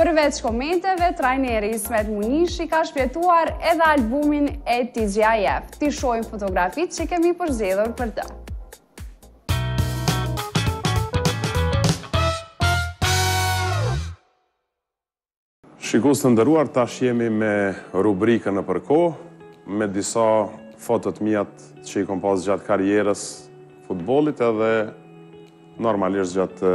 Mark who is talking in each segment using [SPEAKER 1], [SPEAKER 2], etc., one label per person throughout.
[SPEAKER 1] Përveç komenteve, trajneri Ismet Munishi ka shfletuar edhe albumin e tij. T'i shohim fotografitë që kemi përzgjedhur për të.
[SPEAKER 2] Shikues të nderuar, tash jemi me rubrikën nëpër kohë, me disa foto t'mijat që i kom pas gjatë karrierës futbollit edhe normalisht gjatë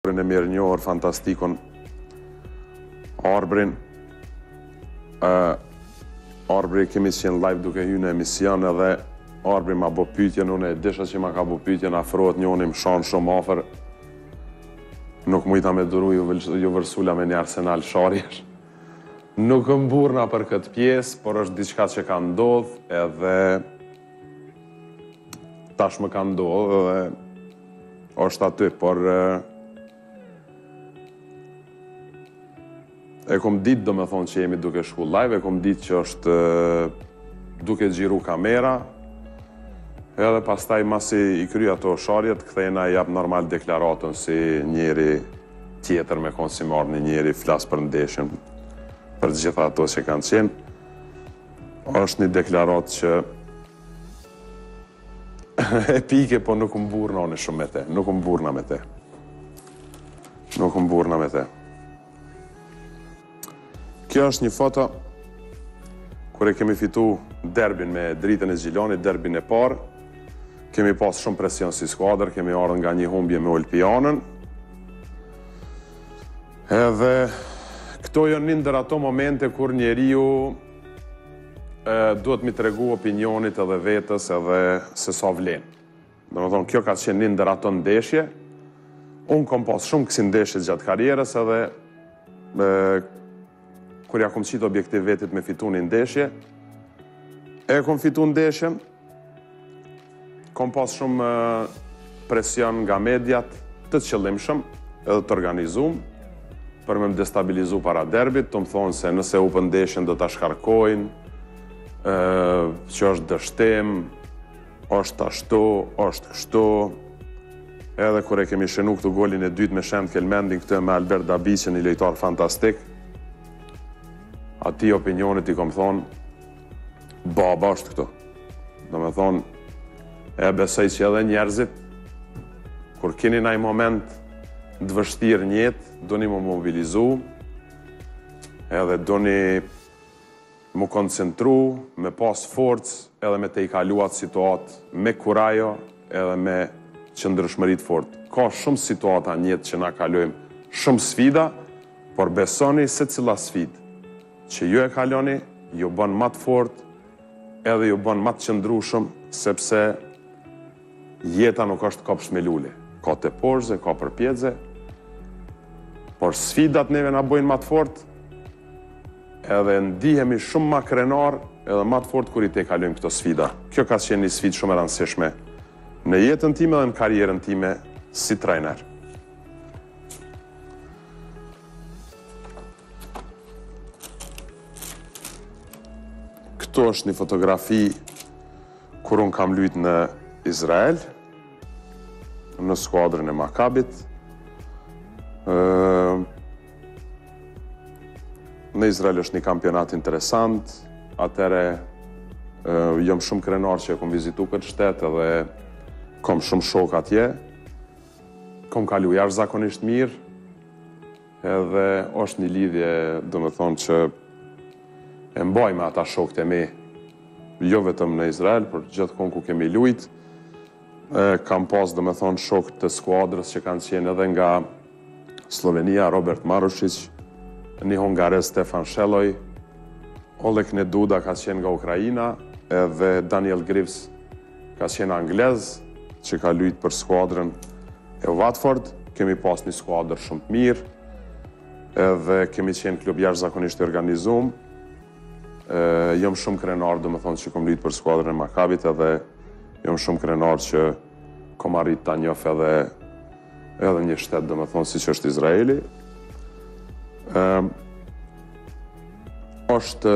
[SPEAKER 2] Arbrin e mirënjohur fantastikun Arbrin Arbri kemi qenë live duke hy në emision edhe Arbri ma bo pytjen, unë e disha që ma ka bo pytjen, afrohet njohim shan shumë afër. Nuk mujta me duru ju vërsula me një arsenal sharjesh. Nuk mburrna për këtë pjesë, por është diçka që ka ndodhë edhe Tashmë ka ndodhë dhe është aty, por e kom ditë domethonë që jemi duke shku live, e kom ditë që është duke xhiru kamera, edhe pastaj masi i kry ato sharjet, kthehna e jap normal deklaratën si njeri tjetër me kon si mar një njeri flas për ndeshjen, për gjitha ato që kanë qenë. Është një deklaratë që epike, po nuk mburrna unë shumë me te. Nuk mburrna me te. Nuk mburrna me te. Kjo është një foto kur e kemi fitu derbin me Dritën e Gjilanit, derbin e parë. Kemi pas shumë presion si skuadër, kemi ardhë nga një humbje me Ulpianën. Edhe këto janë një ndër ato momente kur njeriu duhet m'i tregu opinionit edhe vetes edhe se sa vlen. Domethënë kjo ka qenë një ndër ato ndeshje. Unë kom pas shumë kësi ndeshje gjatë karrierës edhe kur ja kom qitë objektiv vetit me fitu një ndeshje, e kom fitu ndeshjen, Kom pas shumë presion nga mediat të qëllimshëm edhe të organizum për me më destabilizu para derbit, tu më thonë se nëse hup ndeshjen do të shkarkojnë, që është dështim, është ashtu, është kështu, edhe kur e kemi shenu këtu golin e dytë me Shend Kelmendin këtu e me Albert Dabiqin, një lojtar fantastik, atij opinionit i kom thonë, Baba është këtu. Domethonë, e besoj që edhe njerëzit, kur keni naj moment të vështirë n'jetë, doni m'u mobilizu, edhe doni m'u koncentru, me pas forcë, edhe me tejkalu at situatë, me kurajo, edhe me qëndrueshmëri t'fortë. Ka shumë situata n'jetë që na kalojmë, shumë sfida, por besoni secila sfidë, që ju e kaloni ju bon ma të fortë edhe ju bon ma të qëndrueshëm sepse jeta nuk është kopsht me lule. Ka tepozë, ka përpjetëze, por sfidat neve na bëjnë ma të fortë edhe ndihemi shumë ma krenar edhe ma të fortë kur i tejkalojmë këto sfida. Kjo ka qenë një sfidë shumë e rëndësishme në jetën time dhe në karrierën time si trajner. Këtu është një fotografi kur unë kam lujt në Izrael, në skuadrën e Makabit. Në Izrael është një kampionat interesant, atëherë jom shumë krenar që e kom vizitu këtë shtet edhe kom shumë shokë atje. Kom kalu jashtëzakonisht mirë, Edhe është një lidhje, domethonë që e mbaj me ata shokët e mi, jo vetëm në Izrael, por gjithkun ku kemi lujt, kam pas, domethonë, shokë të skuadrës që kanë qenë edhe nga Slovenia, Robert Marushic, një hungarez Stefan Shalloi, Oleg Naduda ka qenë nga Ukraina, edhe Daniel Griffiths, Ka qenë anglez që ka lujt për skuadrën e Watford, kemi pas një skuadrë shumë të mirë, edhe kemi qenë klub jashtëzakonisht i organizum, jom shumë krenar domethonë që kom lujt për skuadrën e Makabit edhe jom shumë krenar që kom arrit ta njof edhe Edhe një shtet, domethonë, siç është Izraeli, është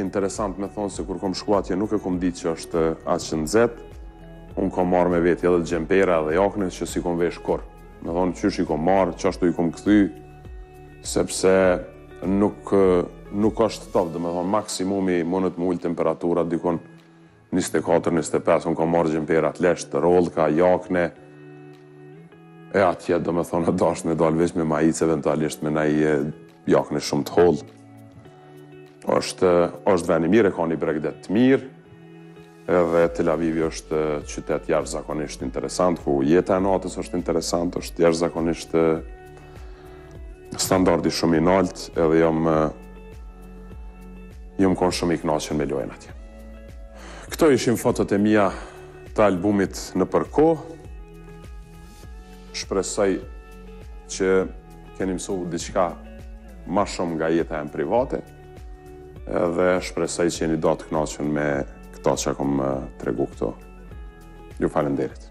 [SPEAKER 2] interesant me thonë se kur kom shku atje nuk e kom ditë që është aq nxehtë, unë kom marrë me vete edhe xhempera edhe jakne që s'i kom vesh kurrë. Me thonë qysh i kom marrë, qashtu i kom kthy, sepse nuk, nuk është ftoftë, domethonë maksimumi mundet m'u ulë temperatura dikun njëzet e katër njëzet e pesë unë kam marrë xhempera t'leshtë rollka jakne e atje domethonë u dashtë me dalë veç me maicë eventualisht me naj jakne shumë të hollë është është ven i mirë e ka një bregdet të mirë edhe Tel Avivi është qytet jashtëzakonisht interesant ku jeta e natës është interesant është jashtëzakonisht standardi shumë i nalt edhe jam jam konë shumë i knaqën me lojën atje. Këto ishim fotot e mija të albumit nëpër kohë. Shpresoj që keni mësu diçka ma shumë nga jeta jeme private edhe shpresoj që jeni të knaqën me këto që i kom tregu këto. Ju falenderit.